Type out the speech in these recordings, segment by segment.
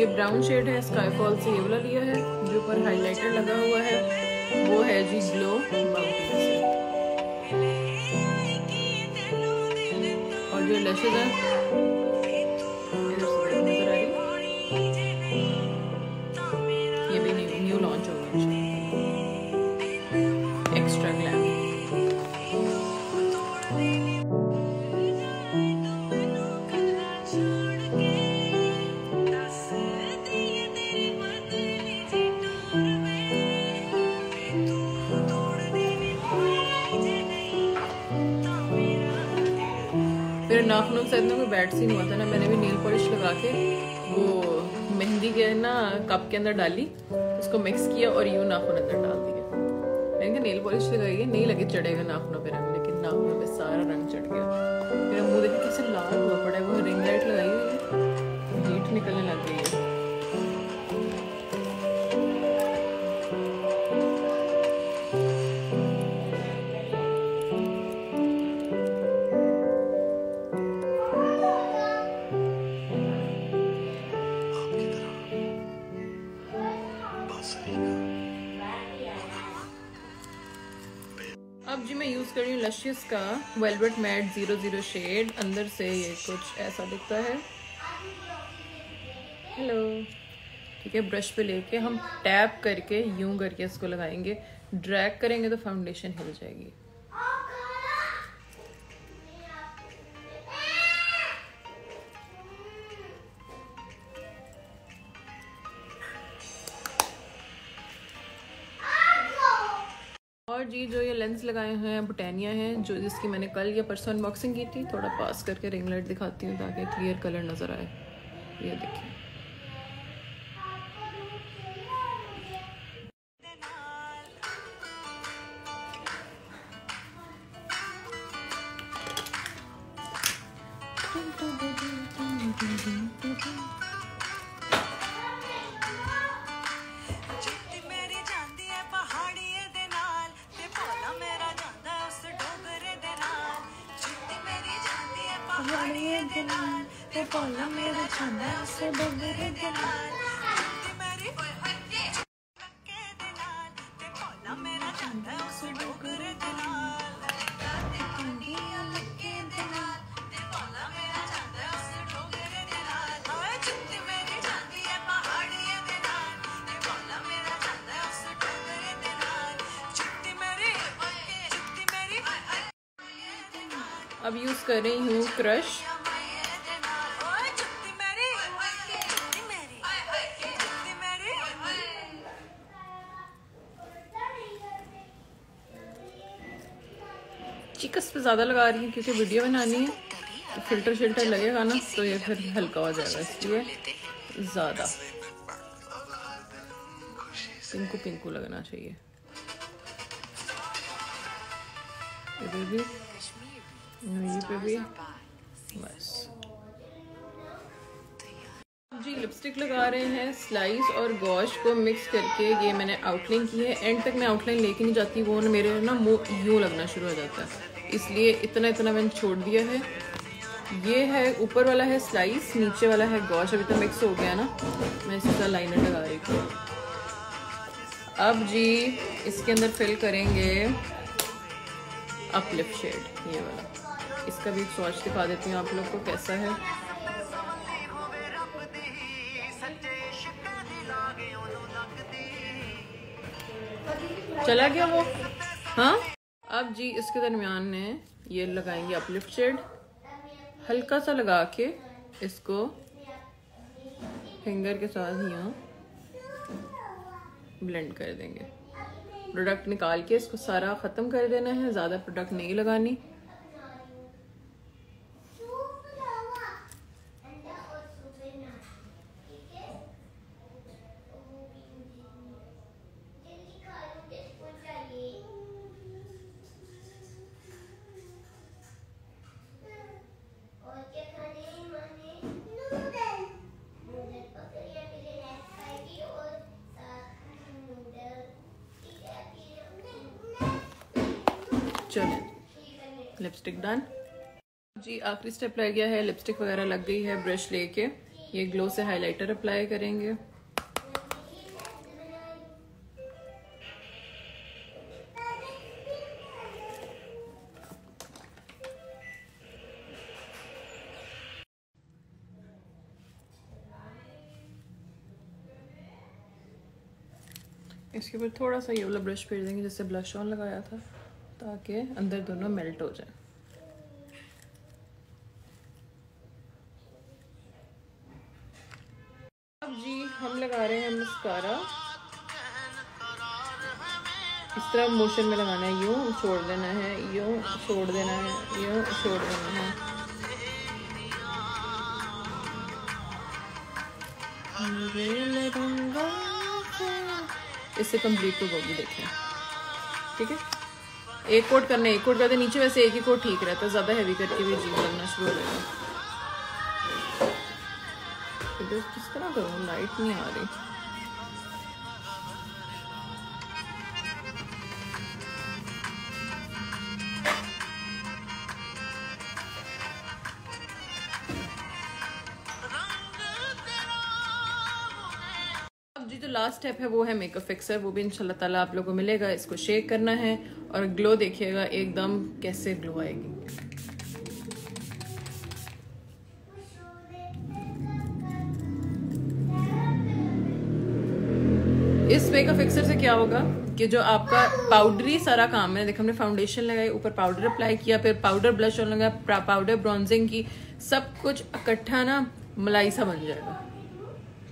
ये brown shade है sky fall से ये वाला लिया है, जो ऊपर हाइलाइटर लगा हुआ है, वो है जी ग्लो और जो लशेज हैं, ये भी न्यू लॉन्च होगा मेरे नाखूनों साथ ना कोई बैड सीन हुआ था ना, मैंने भी नील पॉलिश लगा के वो मेहंदी के ना कप के अंदर डाली, उसको मिक्स किया और यूँ नाखून अंदर डाल दिया। मैंने कहा, नेल पॉलिश लगाई है नहीं लगे चढ़ेगा नाखनों पे रंग, लेकिन नाखनों पे सारा रंग चढ़ गया। मेरा मुँह देखिए कैसे लाल हुआ पड़ा है, वो रिंग लाइट लगाई लशियस का velvet matte zero zero shade अंदर से ये कुछ ऐसा दिखता है हेलो ठीक है ब्रश पे लेके हम टैप करके यूँ करके इसको लगाएँगे ड्रैग करेंगे तो फाउंडेशन हिल जाएगी और जी, जो ये लेंस लगाए हुए हैं, बुटानिया हैं, जो जिसकी मैंने कल या परसों अनबॉक्सिंग की थी, थोड़ा पास करके रिंग लाइट दिखाती हूँ ताकि क्लियर कलर नज़र आए। ये देखिए। ਚਿੱਟੀ ਜਾਂਦੀ ਐ ਪਹਾੜੀਏ ਦੇ ਨਾਲ ਤੇ ਭੋਲਾ ਮੇਰਾ ਜਾਂਦਾ ਉਸ ਡੋਗਰੇ ਦੇ ਨਾਲ ਚਿੱਟੀ ਮੇਰੀ ਲੱਕੇ ਦੇ ਨਾਲ ਤੇ ਭੋਲਾ ਮੇਰਾ ਜਾਂਦਾ अब यूज़ कर रही हूँ क्रश चिकस पे ज़्यादा लगा रही हूँ क्योंकि वीडियो बनानी है. तो फ़िल्टर शिल्टर लगेगा ना तो ये फिर हल्का हो जाएगा इसलिए ज़्यादा. पिंकू पिंकू लगना चाहिए. इधर भी यहीं पे भी बस जी लिपस्टिक लगा रहे हैं स्लाइस और गॉश को मिक्स करके ये मैंने आउटलाइन की है। एंड तक मैं आउटलाइन लेके नहीं जाती वो ना मेरे ना मुँह यूँ लगना शुरू हो जाता है। इसलिए इतना इतना मैंने छोड़ दिया है। ये है ऊपर वाला है स्लाइस नीचे वाला है गॉश अभी तो मिक्स हो गया ना। मैं इसका लाइनर लगा रही थी अब जी इसके अंदर फिल करेंगे अपलिप शेड ये वाला। इसका भी एक स्वॉच दिखा देती हूँ आप लोग को कैसा है। चला गया वो। हाँ? अब जी, इसके दरमियान में ये लगाएँगे अपलिफ्ट शेड हल्का सा लगा के इसको फिंगर के साथ यहाँ ब्लेंड कर देंगे। प्रोडक्ट निकाल के इसको सारा ख़त्म कर देना है, ज़्यादा प्रोडक्ट नहीं लगानी। चलें। लिपस्टिक डन जी, आखिरी स्टेप रह गया है। लिपस्टिक वगैरह लग गई है ब्रश लेके। ये ग्लो से हाइलाइटर अप्लाई करेंगे। इसके ऊपर थोड़ा सा ये वाला ब्रश फेर देंगे जैसे ब्लश ऑन लगाया था। ताकि अंदर दोनों मेल्ट हो जाए। अब जी, हम लगा रहे हैं मस्कारा इस तरह मोशन में लगाना है, यूँ छोड़ देना है, यूँ छोड़ देना है, यूँ छोड़ देना है। इससे कंप्लीट तो होगी, देखें। ठीक है? एक कोट करना एक कोट करते नीचे वैसे एक ही कोट ठीक रहता है, ज़्यादा हैवी करके भी जीप करना शुरू हो जाएगा। किस तरह करूँ? लाइट नहीं आ रही। लास्ट स्टेप है, वो है मेकअप फिक्सर वो भी इंशाल्लाह ताला आप लोगों को मिलेगा, इसको शेक करना है और ग्लो देखिएगा, एकदम कैसे ग्लो आएगी। इस मेकअप फिक्सर से क्या होगा कि जो आपका पाउडरी सारा काम है देखो हमने फाउंडेशन लगाई, ऊपर पाउडर अप्लाई किया, फिर पाउडर ब्लश लगाया पाउडर ब्रॉन्जिंग की, सब कुछ इकट्ठा ना मलाई सा बन जाएगा।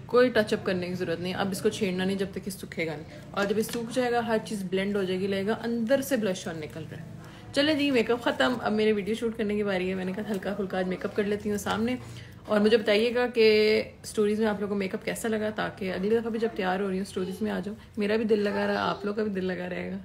कोई टचअप करने की ज़रूरत नहीं। अब इसको छेड़ना नहीं, जब तक ये सूखेगा नहीं। और जब ये सूख जाएगा, हर चीज़ ब्लेंड हो जाएगी, लगेगा अंदर से ब्लश ऑन निकल रहा है। चले जी मेकअप ख़त्म। अब मेरे वीडियो शूट करने की बारी है। मैंने कहा हल्का फुल्का आज मेकअप कर लेती हूँ सामने। और मुझे बताइएगा कि स्टोरीज़ में आप लोगों को मेकअप कैसा लगा, ताकि अगली दफ़ा भी जब तैयार हो रही हूँ स्टोरीज़ में आ जाओ मेरा भी दिल लगा रहा, आप लोग का भी दिल लगा रहेगा।